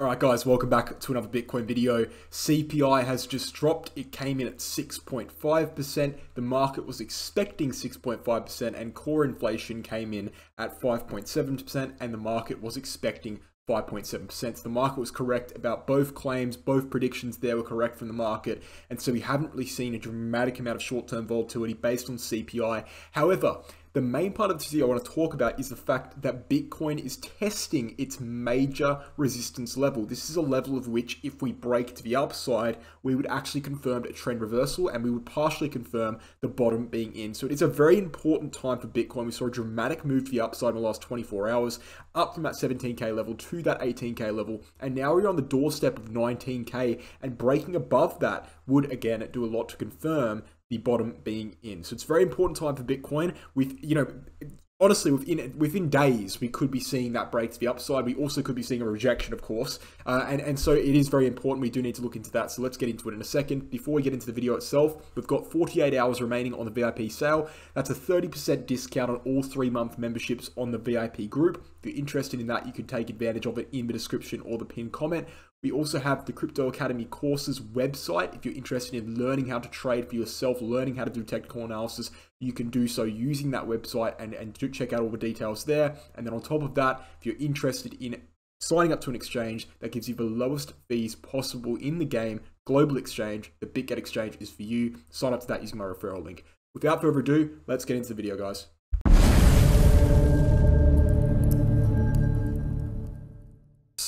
Alright guys, welcome back to another Bitcoin video. CPI has just dropped. It came in at 6.5%. The market was expecting 6.5% and core inflation came in at 5.7% and the market was expecting 5.7%. So the market was correct about both claims, both predictions there were correct from the market. And so we haven't really seen a dramatic amount of short-term volatility based on CPI. However, the main part of this video I want to talk about is the fact that Bitcoin is testing its major resistance level. This is a level of which, if we break to the upside, we would actually confirm a trend reversal and we would partially confirm the bottom being in. So it is a very important time for Bitcoin. We saw a dramatic move to the upside in the last 24 hours, up from that 17K level to that 18K level. And now we're on the doorstep of 19K and breaking above that would again do a lot to confirm the bottom being in. So it's very important time for Bitcoin. With you know, honestly, within within days, we could be seeing that break to the upside. We also could be seeing a rejection, of course, uh, and and so it is very important. We do need to look into that. So let's get into it in a second. Before we get into the video itself, we've got 48 hours remaining on the VIP sale. That's a 30% discount on all three month memberships on the VIP group. If you're interested in that, you can take advantage of it in the description or the pinned comment. We also have the Crypto Academy courses website. If you're interested in learning how to trade for yourself, learning how to do technical analysis, you can do so using that website and, and check out all the details there. And then on top of that, if you're interested in signing up to an exchange that gives you the lowest fees possible in the game, Global Exchange, the Bitget Exchange is for you. Sign up to that using my referral link. Without further ado, let's get into the video, guys.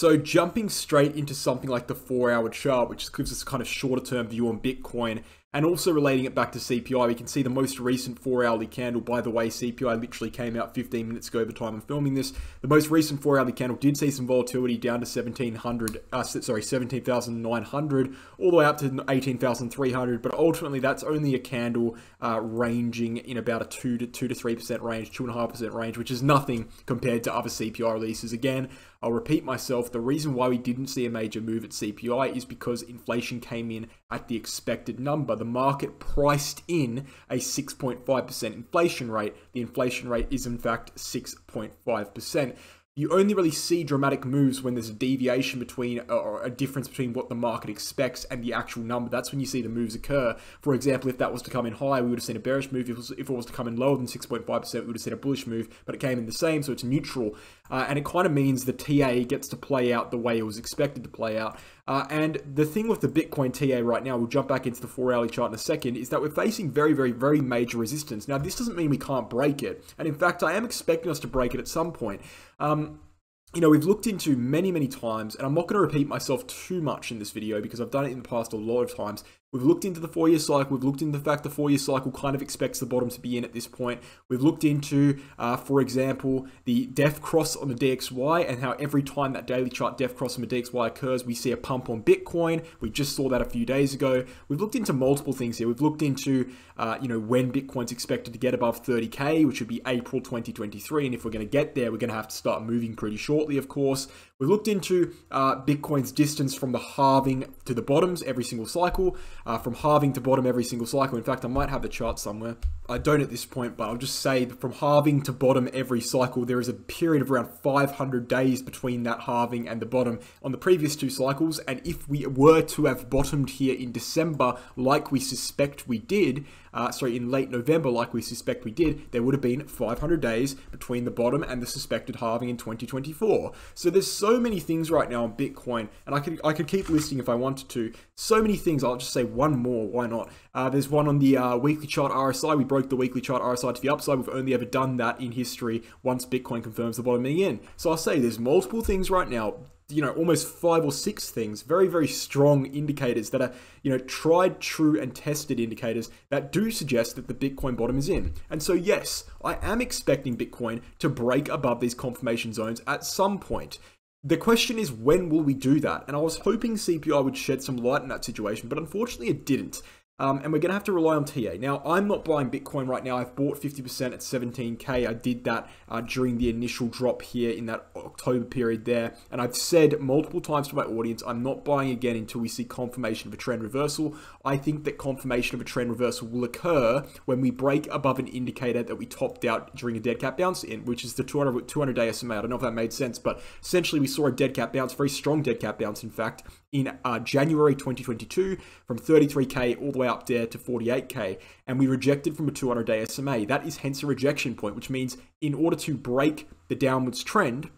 So jumping straight into something like the four hour chart, which gives us a kind of shorter term view on Bitcoin, and also relating it back to CPI, we can see the most recent four hourly candle. By the way, CPI literally came out 15 minutes ago the time I'm filming this. The most recent four hourly candle did see some volatility down to 1700, uh, sorry, 17,900, all the way up to 18,300. But ultimately, that's only a candle uh, ranging in about a two to two to three percent range, two and a half percent range, which is nothing compared to other CPI releases. Again, I'll repeat myself. The reason why we didn't see a major move at CPI is because inflation came in at the expected number. The market priced in a 6.5% inflation rate. The inflation rate is in fact 6.5% you only really see dramatic moves when there's a deviation between or a difference between what the market expects and the actual number. That's when you see the moves occur. For example, if that was to come in high, we would have seen a bearish move. If it was, if it was to come in lower than 6.5%, we would have seen a bullish move, but it came in the same, so it's neutral. Uh, and it kind of means the TA gets to play out the way it was expected to play out. Uh, and the thing with the Bitcoin TA right now, we'll jump back into the four hourly chart in a second, is that we're facing very, very, very major resistance. Now, this doesn't mean we can't break it. And in fact, I am expecting us to break it at some point. Um, you know, we've looked into many, many times, and I'm not going to repeat myself too much in this video because I've done it in the past a lot of times, We've looked into the four year cycle. We've looked into the fact the four year cycle kind of expects the bottom to be in at this point. We've looked into, uh, for example, the def cross on the DXY and how every time that daily chart def cross on the DXY occurs, we see a pump on Bitcoin. We just saw that a few days ago. We've looked into multiple things here. We've looked into, uh, you know, when Bitcoin's expected to get above 30K, which would be April 2023. And if we're going to get there, we're going to have to start moving pretty shortly, of course. We've looked into uh, Bitcoin's distance from the halving to the bottoms every single cycle uh, from halving to bottom every single cycle. In fact, I might have the chart somewhere. I don't at this point, but I'll just say from halving to bottom every cycle, there is a period of around 500 days between that halving and the bottom on the previous two cycles. And if we were to have bottomed here in December, like we suspect we did, uh, sorry, in late November, like we suspect we did, there would have been 500 days between the bottom and the suspected halving in 2024. So there's so many things right now on Bitcoin, and I could I could keep listing if I wanted to. So many things. I'll just say one more. Why not? Uh, there's one on the uh, weekly chart RSI. We broke the weekly chart RSI to the upside. We've only ever done that in history once Bitcoin confirms the bottoming in. So I'll say there's multiple things right now you know, almost five or six things, very, very strong indicators that are, you know, tried, true, and tested indicators that do suggest that the Bitcoin bottom is in. And so, yes, I am expecting Bitcoin to break above these confirmation zones at some point. The question is, when will we do that? And I was hoping CPI would shed some light in that situation, but unfortunately it didn't. Um, and we're going to have to rely on TA. Now, I'm not buying Bitcoin right now. I've bought 50% at 17K. I did that uh, during the initial drop here in that October period there. And I've said multiple times to my audience, I'm not buying again until we see confirmation of a trend reversal. I think that confirmation of a trend reversal will occur when we break above an indicator that we topped out during a dead cat bounce in, which is the 200, 200 day SMA. I don't know if that made sense, but essentially we saw a dead cat bounce, very strong dead cat bounce, in fact, in uh, January 2022 from 33k all the way up there to 48k, and we rejected from a 200 day SMA. That is hence a rejection point, which means in order to break the downwards trend,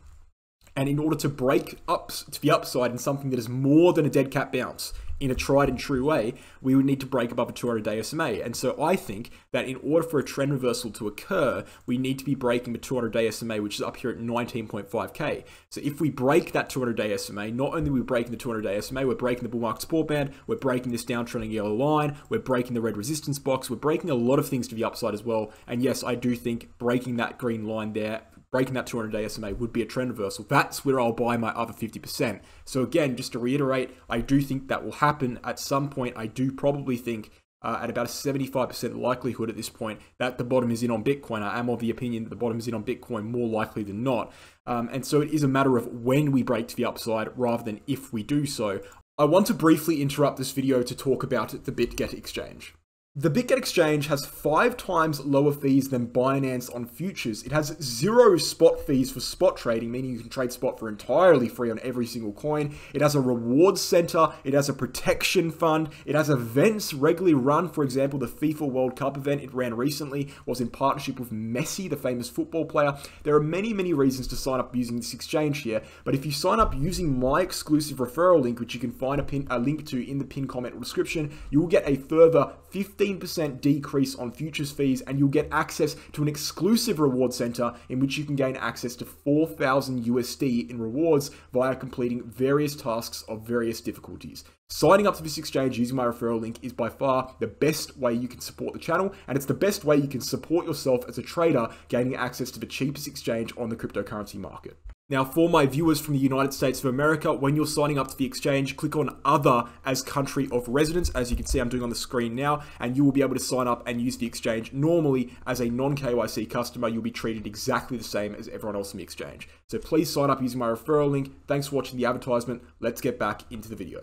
and in order to break up to the upside in something that is more than a dead cat bounce, in a tried and true way, we would need to break above a 200 day SMA. And so I think that in order for a trend reversal to occur, we need to be breaking the 200 day SMA, which is up here at 19.5K. So if we break that 200 day SMA, not only are we breaking the 200 day SMA, we're breaking the bull market support band, we're breaking this downtrending yellow line, we're breaking the red resistance box, we're breaking a lot of things to the upside as well. And yes, I do think breaking that green line there breaking that 200 day SMA would be a trend reversal. That's where I'll buy my other 50%. So again, just to reiterate, I do think that will happen at some point. I do probably think uh, at about a 75% likelihood at this point that the bottom is in on Bitcoin. I am of the opinion that the bottom is in on Bitcoin more likely than not. Um, and so it is a matter of when we break to the upside rather than if we do so. I want to briefly interrupt this video to talk about the Bitget exchange. The Bitget exchange has five times lower fees than Binance on futures. It has zero spot fees for spot trading, meaning you can trade spot for entirely free on every single coin. It has a rewards center. It has a protection fund. It has events regularly run. For example, the FIFA World Cup event it ran recently was in partnership with Messi, the famous football player. There are many, many reasons to sign up using this exchange here, but if you sign up using my exclusive referral link, which you can find a, pin, a link to in the pin comment description, you will get a further 15 15% decrease on futures fees, and you'll get access to an exclusive reward center in which you can gain access to 4,000 USD in rewards via completing various tasks of various difficulties. Signing up to this exchange using my referral link is by far the best way you can support the channel, and it's the best way you can support yourself as a trader gaining access to the cheapest exchange on the cryptocurrency market. Now, for my viewers from the United States of America, when you're signing up to the exchange, click on Other as Country of Residence, as you can see I'm doing on the screen now, and you will be able to sign up and use the exchange. Normally, as a non-KYC customer, you'll be treated exactly the same as everyone else in the exchange. So please sign up using my referral link. Thanks for watching the advertisement. Let's get back into the video.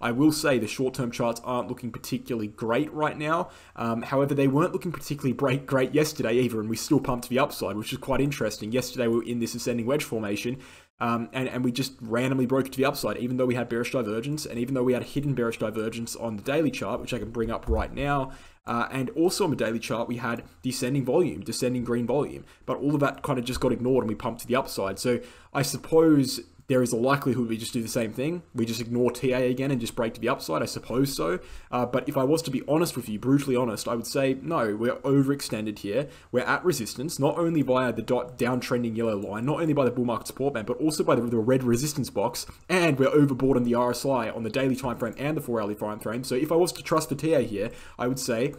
I will say the short-term charts aren't looking particularly great right now. Um, however, they weren't looking particularly great, great yesterday either, and we still pumped to the upside, which is quite interesting. Yesterday we were in this ascending wedge formation, um, and, and we just randomly broke to the upside, even though we had bearish divergence, and even though we had a hidden bearish divergence on the daily chart, which I can bring up right now. Uh, and also on the daily chart, we had descending volume, descending green volume, but all of that kind of just got ignored and we pumped to the upside. So I suppose there is a likelihood we just do the same thing. We just ignore TA again and just break to the upside. I suppose so. Uh, but if I was to be honest with you, brutally honest, I would say no, we're overextended here. We're at resistance, not only via the dot downtrending yellow line, not only by the bull market support band, but also by the, the red resistance box. And we're overbought on the RSI on the daily time frame and the four hourly time frame. So if I was to trust the TA here, I would say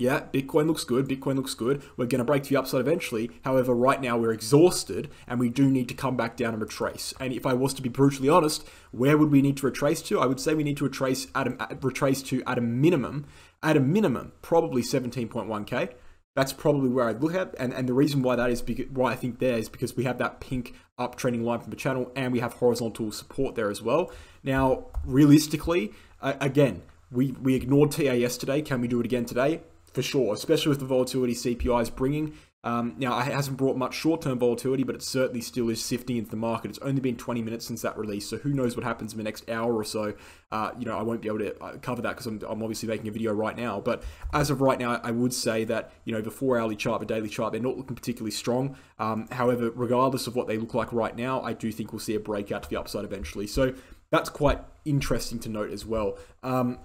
yeah, Bitcoin looks good. Bitcoin looks good. We're going to break to the upside eventually. However, right now we're exhausted and we do need to come back down and retrace. And if I was to be brutally honest, where would we need to retrace to? I would say we need to retrace at a, retrace to at a minimum, at a minimum, probably 17.1k. That's probably where I'd look at. And, and the reason why that is because why I think there is because we have that pink uptrending line from the channel and we have horizontal support there as well. Now, realistically, uh, again, we, we ignored TA yesterday. Can we do it again today? For sure, especially with the volatility CPI is bringing. Um, now, it hasn't brought much short-term volatility, but it certainly still is sifting into the market. It's only been 20 minutes since that release, so who knows what happens in the next hour or so. Uh, you know, I won't be able to uh, cover that because I'm, I'm, obviously making a video right now. But as of right now, I would say that, you know, the four-hourly chart, the daily chart, they're not looking particularly strong. Um, however, regardless of what they look like right now, I do think we'll see a breakout to the upside eventually. So that's quite interesting to note as well. Um,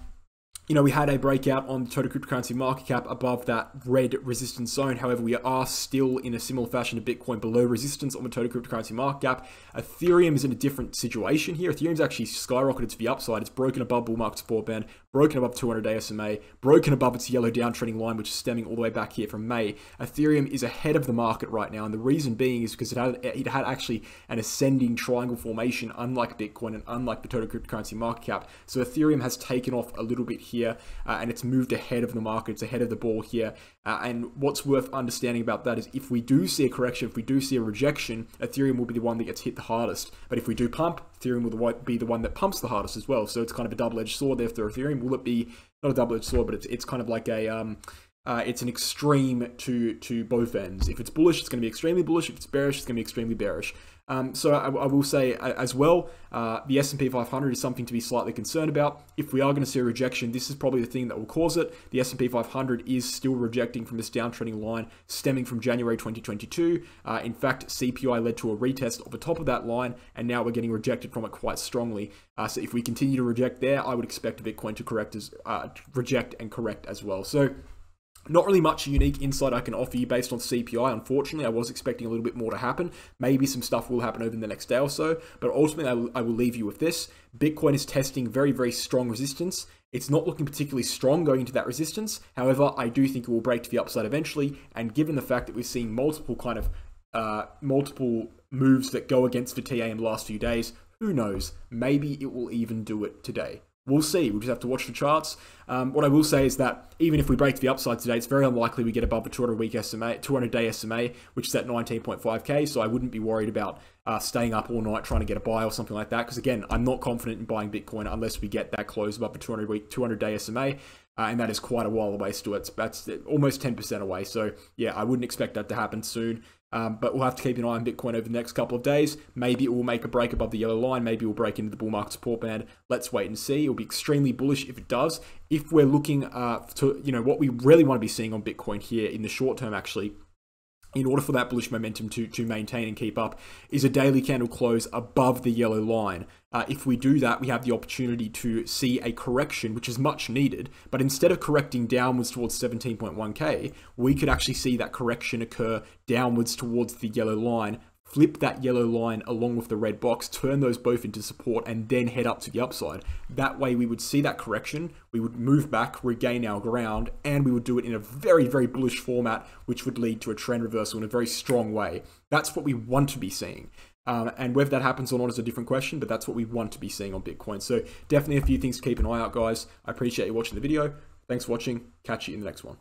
you know, we had a breakout on the total cryptocurrency market cap above that red resistance zone. However, we are still in a similar fashion to Bitcoin below resistance on the total cryptocurrency market cap. Ethereum is in a different situation here. Ethereum's actually skyrocketed to the upside. It's broken above bull market support band, broken above 200 day SMA, broken above its yellow downtrending line, which is stemming all the way back here from May. Ethereum is ahead of the market right now, and the reason being is because it had it had actually an ascending triangle formation, unlike Bitcoin and unlike the total cryptocurrency market cap. So Ethereum has taken off a little bit here here, uh, and it's moved ahead of the market, it's ahead of the ball here. Uh, and what's worth understanding about that is if we do see a correction, if we do see a rejection, Ethereum will be the one that gets hit the hardest. But if we do pump, Ethereum will be the one that pumps the hardest as well. So it's kind of a double-edged sword there for Ethereum. Will it be not a double-edged sword, but it's it's kind of like a um, uh, it's an extreme to to both ends. If it's bullish, it's going to be extremely bullish. If it's bearish, it's going to be extremely bearish. Um, so I, I, will say as well, uh, the S&P 500 is something to be slightly concerned about. If we are going to see a rejection, this is probably the thing that will cause it. The S&P 500 is still rejecting from this downtrending line stemming from January 2022. Uh, in fact, CPI led to a retest of the top of that line, and now we're getting rejected from it quite strongly. Uh, so if we continue to reject there, I would expect Bitcoin to correct as uh, reject and correct as well. So not really much unique insight I can offer you based on CPI. Unfortunately, I was expecting a little bit more to happen. Maybe some stuff will happen over the next day or so, but ultimately, I will, I will leave you with this. Bitcoin is testing very, very strong resistance. It's not looking particularly strong going into that resistance. However, I do think it will break to the upside eventually. And given the fact that we're seeing multiple kind of uh, multiple moves that go against the TA in the last few days, who knows? Maybe it will even do it today. We'll see. We'll just have to watch the charts. Um, what I will say is that even if we break the upside today, it's very unlikely we get above the 200 week SMA, 200 day SMA, which is at 19.5k. So I wouldn't be worried about uh, staying up all night trying to get a buy or something like that. Because again, I'm not confident in buying Bitcoin unless we get that close above the 200 week, 200 day SMA. Uh, and that is quite a while away still. It's that's almost 10% away. So yeah, I wouldn't expect that to happen soon. Um, but we'll have to keep an eye on Bitcoin over the next couple of days. Maybe it will make a break above the yellow line. Maybe it will break into the bull market support band. Let's wait and see. It'll be extremely bullish if it does. If we're looking uh, to, you know, what we really want to be seeing on Bitcoin here in the short term, actually, in order for that bullish momentum to, to maintain and keep up, is a daily candle close above the yellow line. Uh, if we do that, we have the opportunity to see a correction, which is much needed. But instead of correcting downwards towards 17.1k, we could actually see that correction occur downwards towards the yellow line flip that yellow line along with the red box, turn those both into support, and then head up to the upside. That way, we would see that correction, we would move back, regain our ground, and we would do it in a very, very bullish format, which would lead to a trend reversal in a very strong way. That's what we want to be seeing. Um, and whether that happens or not is a different question, but that's what we want to be seeing on Bitcoin. So definitely a few things to keep an eye out, guys. I appreciate you watching the video. Thanks for watching. Catch you in the next one.